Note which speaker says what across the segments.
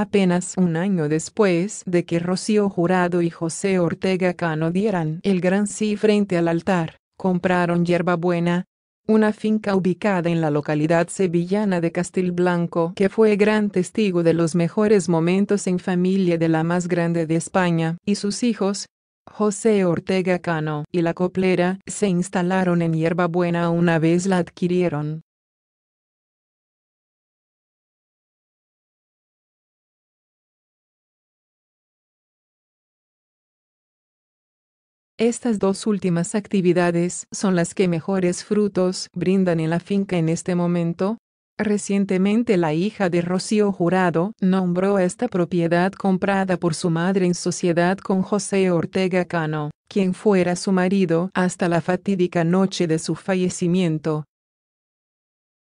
Speaker 1: Apenas un año después de que Rocío Jurado y José Ortega Cano dieran el gran sí frente al altar, compraron Hierbabuena, una finca ubicada en la localidad sevillana de Castilblanco que fue gran testigo de los mejores momentos en familia de la más grande de España, y sus hijos, José Ortega Cano y la coplera, se instalaron en Hierbabuena una vez la adquirieron. Estas dos últimas actividades son las que mejores frutos brindan en la finca en este momento. Recientemente la hija de Rocío Jurado nombró esta propiedad comprada por su madre en sociedad con José Ortega Cano, quien fuera su marido hasta la fatídica noche de su fallecimiento.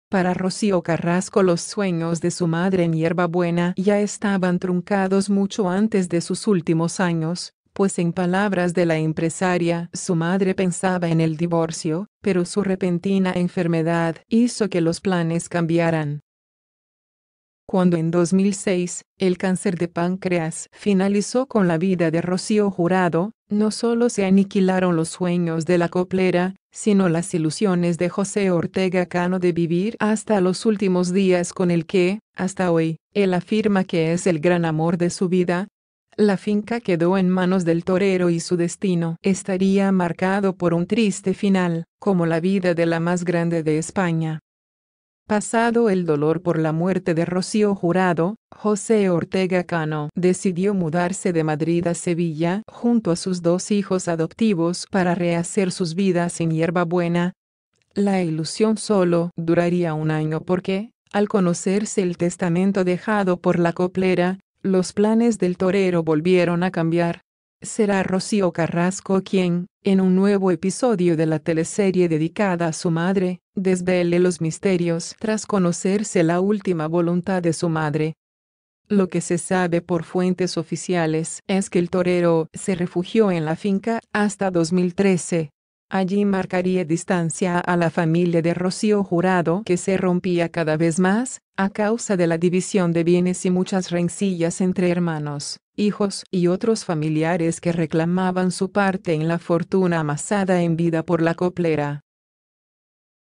Speaker 1: Para Rocío Carrasco los sueños de su madre en Hierbabuena ya estaban truncados mucho antes de sus últimos años, pues en palabras de la empresaria, su madre pensaba en el divorcio, pero su repentina enfermedad hizo que los planes cambiaran. Cuando en 2006, el cáncer de páncreas finalizó con la vida de Rocío Jurado, no solo se aniquilaron los sueños de la coplera, sino las ilusiones de José Ortega Cano de vivir hasta los últimos días con el que, hasta hoy, él afirma que es el gran amor de su vida, la finca quedó en manos del torero y su destino estaría marcado por un triste final, como la vida de la más grande de España. Pasado el dolor por la muerte de Rocío Jurado, José Ortega Cano decidió mudarse de Madrid a Sevilla junto a sus dos hijos adoptivos para rehacer sus vidas en hierbabuena. La ilusión solo duraría un año porque, al conocerse el testamento dejado por la coplera, los planes del torero volvieron a cambiar. Será Rocío Carrasco quien, en un nuevo episodio de la teleserie dedicada a su madre, desvele los misterios tras conocerse la última voluntad de su madre. Lo que se sabe por fuentes oficiales es que el torero se refugió en la finca hasta 2013, Allí marcaría distancia a la familia de Rocío Jurado que se rompía cada vez más, a causa de la división de bienes y muchas rencillas entre hermanos, hijos y otros familiares que reclamaban su parte en la fortuna amasada en vida por la coplera.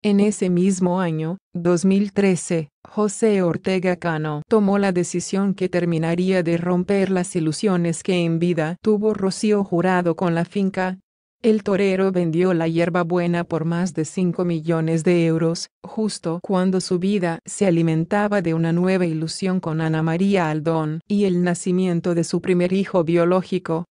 Speaker 1: En ese mismo año, 2013, José Ortega Cano tomó la decisión que terminaría de romper las ilusiones que en vida tuvo Rocío Jurado con la finca, el torero vendió la hierba buena por más de 5 millones de euros, justo cuando su vida se alimentaba de una nueva ilusión con Ana María Aldón y el nacimiento de su primer hijo biológico,